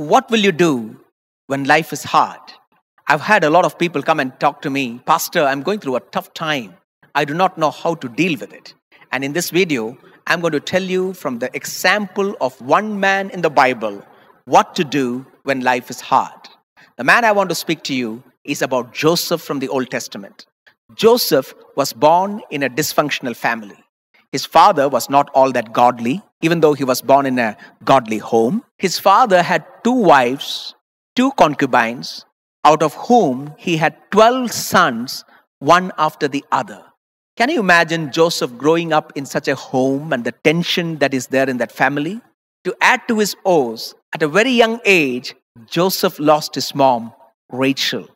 What will you do when life is hard? I've had a lot of people come and talk to me, Pastor, I'm going through a tough time. I do not know how to deal with it. And in this video, I'm going to tell you from the example of one man in the Bible what to do when life is hard. The man I want to speak to you is about Joseph from the Old Testament. Joseph was born in a dysfunctional family. His father was not all that godly, even though he was born in a godly home. His father had two wives, two concubines, out of whom he had 12 sons, one after the other. Can you imagine Joseph growing up in such a home and the tension that is there in that family? To add to his woes, at a very young age, Joseph lost his mom, Rachel.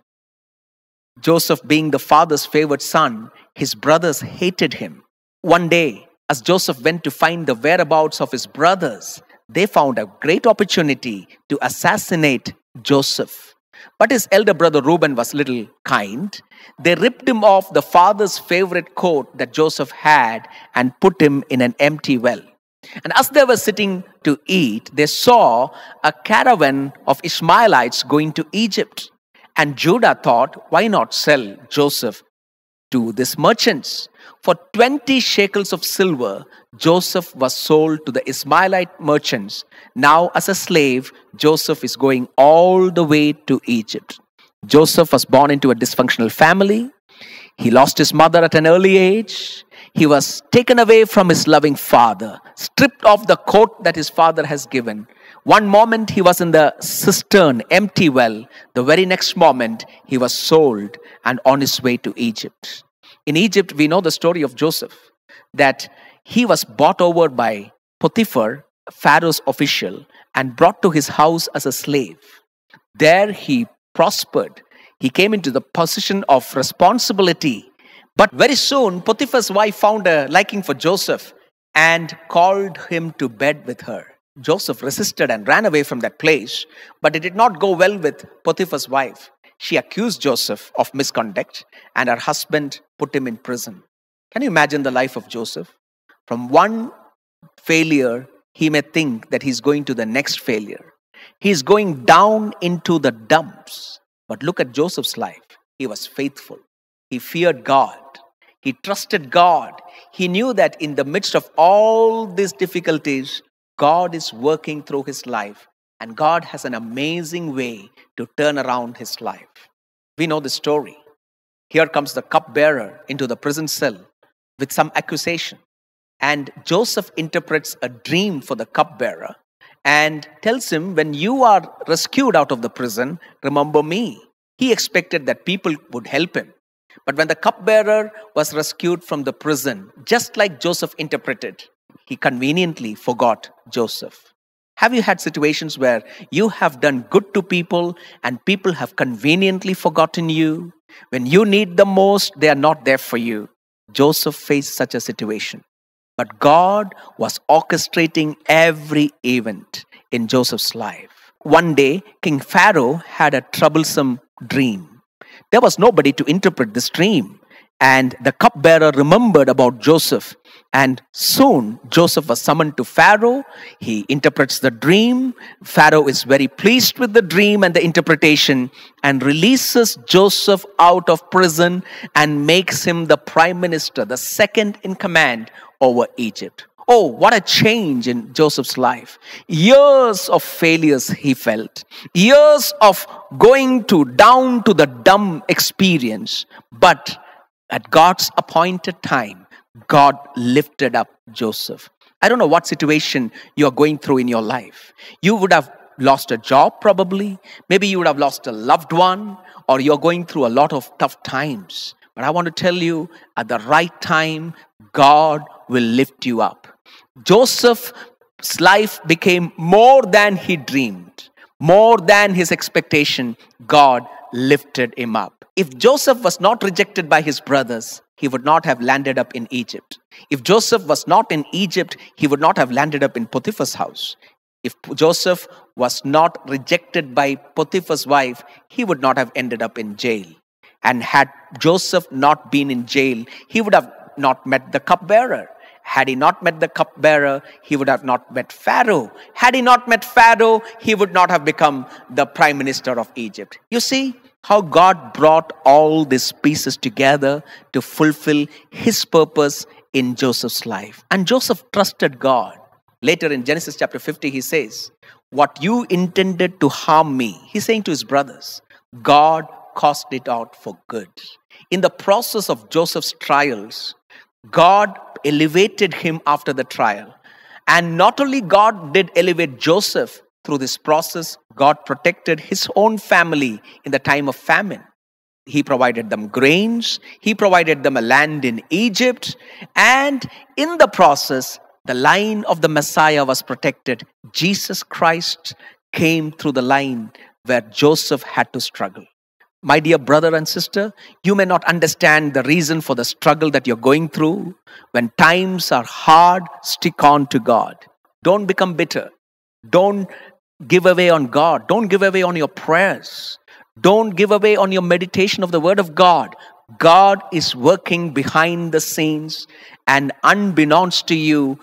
Joseph, being the father's favorite son, his brothers hated him. One day, as Joseph went to find the whereabouts of his brothers, they found a great opportunity to assassinate Joseph. But his elder brother Reuben was little kind. They ripped him off the father's favorite coat that Joseph had and put him in an empty well. And as they were sitting to eat, they saw a caravan of Ishmaelites going to Egypt. And Judah thought, why not sell Joseph to these merchants? For 20 shekels of silver, Joseph was sold to the Ishmaelite merchants. Now, as a slave, Joseph is going all the way to Egypt. Joseph was born into a dysfunctional family. He lost his mother at an early age. He was taken away from his loving father, stripped of the coat that his father has given. One moment he was in the cistern, empty well. The very next moment he was sold and on his way to Egypt. In Egypt, we know the story of Joseph that he was bought over by Potiphar, Pharaoh's official, and brought to his house as a slave. There he prospered. He came into the position of responsibility. But very soon, Potiphar's wife found a liking for Joseph and called him to bed with her. Joseph resisted and ran away from that place, but it did not go well with Potiphar's wife. She accused Joseph of misconduct, and her husband put him in prison. Can you imagine the life of Joseph? From one failure, he may think that he's going to the next failure. He's going down into the dumps. But look at Joseph's life. He was faithful, he feared God, he trusted God. He knew that in the midst of all these difficulties, God is working through his life and God has an amazing way to turn around his life. We know the story. Here comes the cupbearer into the prison cell with some accusation. And Joseph interprets a dream for the cupbearer and tells him, When you are rescued out of the prison, remember me. He expected that people would help him. But when the cupbearer was rescued from the prison, just like Joseph interpreted, he conveniently forgot Joseph. Have you had situations where you have done good to people and people have conveniently forgotten you? When you need them most, they are not there for you. Joseph faced such a situation. But God was orchestrating every event in Joseph's life. One day, King Pharaoh had a troublesome dream. There was nobody to interpret this dream. And the cupbearer remembered about Joseph. And soon Joseph was summoned to Pharaoh. He interprets the dream. Pharaoh is very pleased with the dream and the interpretation and releases Joseph out of prison and makes him the prime minister, the second in command over Egypt. Oh, what a change in Joseph's life. Years of failures he felt, years of going to down to the dumb experience. But at God's appointed time, God lifted up Joseph. I don't know what situation you're going through in your life. You would have lost a job, probably. Maybe you would have lost a loved one, or you're going through a lot of tough times. But I want to tell you at the right time, God will lift you up. Joseph's life became more than he dreamed, more than his expectation. God lifted him up. If Joseph was not rejected by his brothers, he would not have landed up in Egypt. If Joseph was not in Egypt, he would not have landed up in Potiphar's house. If Joseph was not rejected by Potiphar's wife, he would not have ended up in jail. And had Joseph not been in jail, he would have not met the cupbearer. Had he not met the cupbearer, he would have not met Pharaoh. Had he not met Pharaoh, he would not have become the prime minister of Egypt. You see how God brought all these pieces together to fulfill his purpose in Joseph's life. And Joseph trusted God. Later in Genesis chapter 50, he says, What you intended to harm me, he's saying to his brothers, God caused it out for good. In the process of Joseph's trials, God elevated him after the trial. And not only God did elevate Joseph through this process, God protected his own family in the time of famine. He provided them grains, he provided them a land in Egypt, and in the process, the line of the Messiah was protected. Jesus Christ came through the line where Joseph had to struggle. My dear brother and sister, you may not understand the reason for the struggle that you're going through. When times are hard, stick on to God. Don't become bitter. Don't give away on God. Don't give away on your prayers. Don't give away on your meditation of the Word of God. God is working behind the scenes, and unbeknownst to you,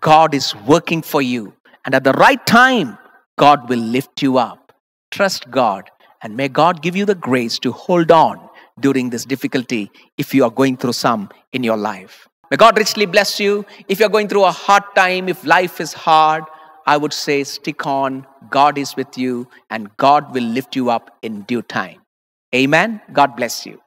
God is working for you. And at the right time, God will lift you up. Trust God and may God give you the grace to hold on during this difficulty if you are going through some in your life. May God richly bless you. If you're going through a hard time, if life is hard, I would say stick on. God is with you and God will lift you up in due time. Amen. God bless you.